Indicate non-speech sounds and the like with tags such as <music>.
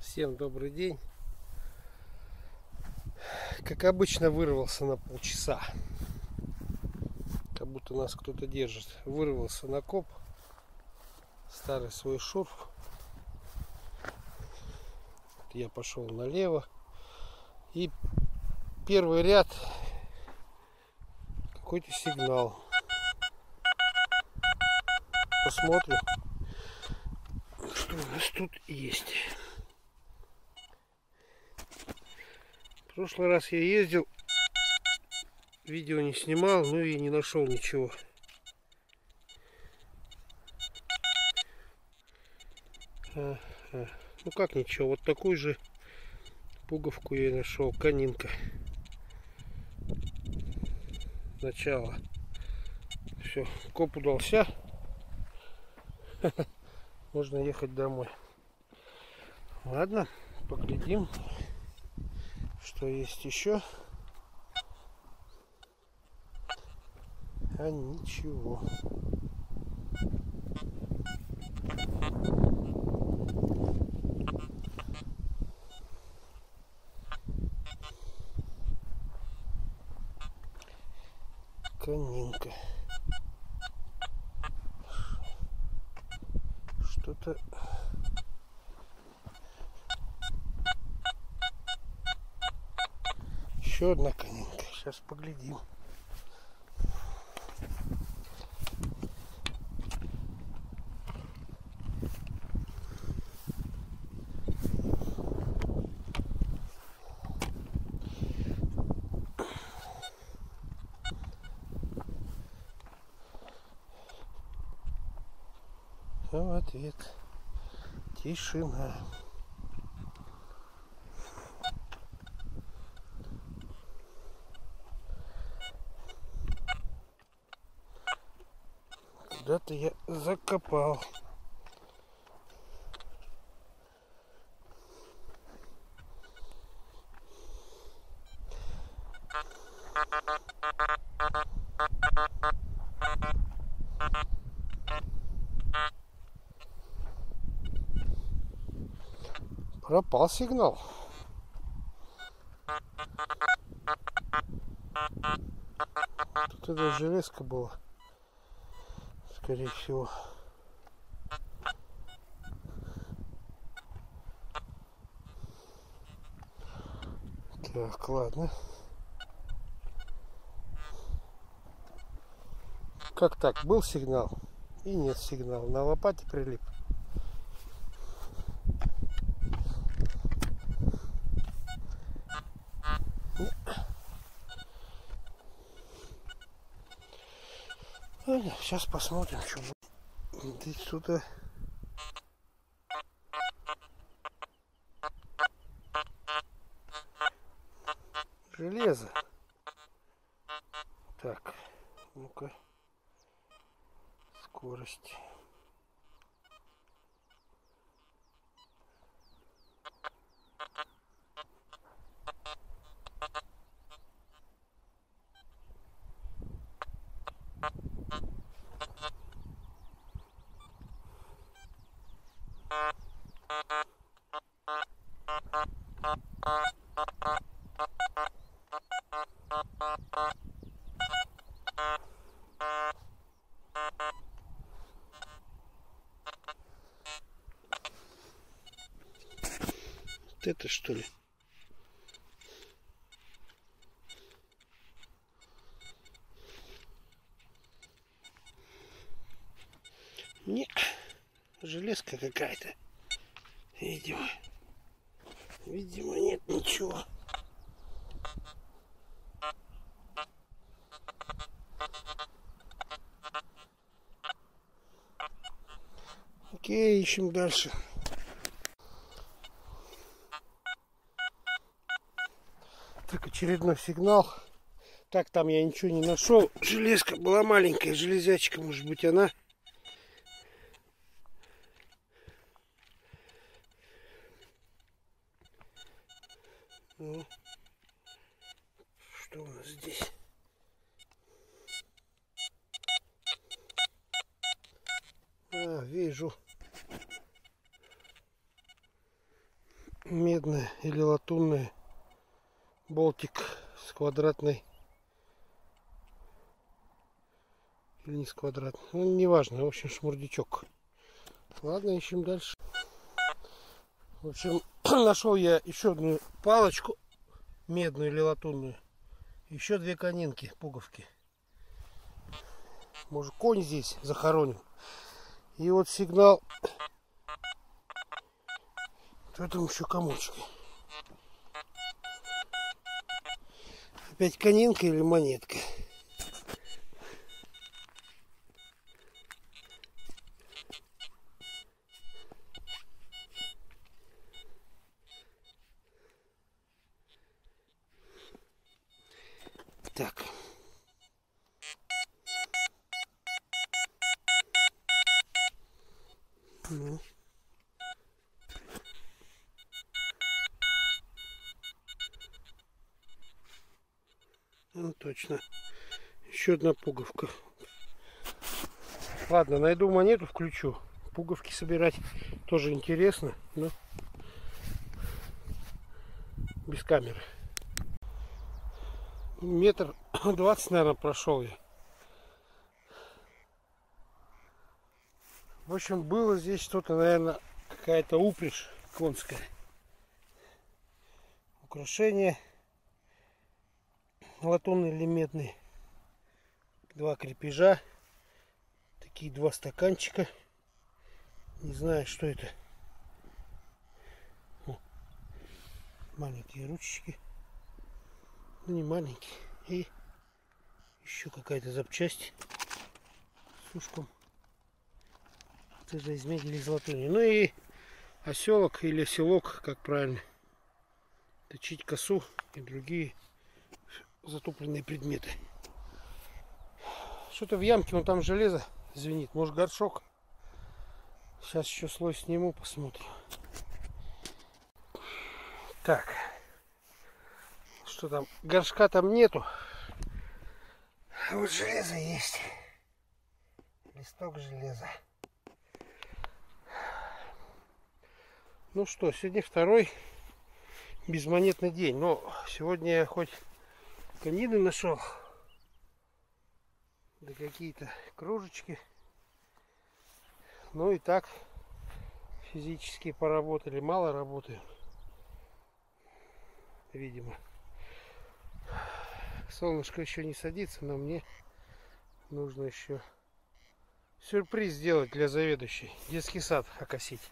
Всем добрый день. Как обычно вырвался на полчаса. Как будто нас кто-то держит. Вырвался на коп. Старый свой шурф. Я пошел налево. И первый ряд какой-то сигнал. Посмотрим, что у нас тут есть. В прошлый раз я ездил, видео не снимал, ну и не нашел ничего. А, а. Ну как ничего, вот такую же пуговку я нашел, конинка. Начало. Все, коп удался. <laughs> Можно ехать домой. Ладно, поглядим, что есть еще. А ничего. Конинка. Что-то еще одна конинка. Сейчас поглядим. А в ответ тишина. Куда-то я закопал. Пропал сигнал. Тут это железка была. Скорее всего. Так, ладно. Как так? Был сигнал и нет сигнала. На лопате прилип. Сейчас посмотрим, что. Здесь что-то... Железо. Так, ну-ка. Скорость. Вот это что ли? Не, железка какая-то. Видимо. Видимо, нет ничего. Окей, ищем дальше. Так, очередной сигнал. Так, там я ничего не нашел. Железка была маленькая, железячка, может быть, она. Ну, что у нас здесь? А, вижу. медная или латунная болтик с квадратной или не с квадратной ну неважно в общем шмурдячок ладно ищем дальше в общем <coughs> нашел я еще одну палочку медную или латунную. Еще две конинки пуговки. Может конь здесь захоронен и вот сигнал. В этом еще комочке. Опять конинка или монетка? Так. Ну. Ну, точно. Еще одна пуговка. Ладно, найду монету, включу. Пуговки собирать тоже интересно, но без камеры. Метр <coughs> двадцать, наверное, прошел я. В общем, было здесь что-то, наверное, какая-то упряжь конская. Украшение латунный или медный. Два крепежа. Такие два стаканчика. Не знаю, что это. О, маленькие ручечки. Ну, не маленькие. И еще какая-то запчасть с ушком. Это из меди или из латуни. Ну и оселок или селок, как правильно. Точить косу и другие затопленные предметы. Что-то в ямке, он там железо звенит. Может горшок. Сейчас еще слой сниму, посмотрим. Так. Что там? Горшка там нету. А вот железо есть. Листок железа. Ну что, сегодня второй безмонетный день. Но сегодня я хоть конины нашел. Да какие-то кружечки. Ну и так физически поработали. Мало работаю. Видимо. Солнышко еще не садится, но мне нужно еще сюрприз сделать для заведующей. Детский сад окосить.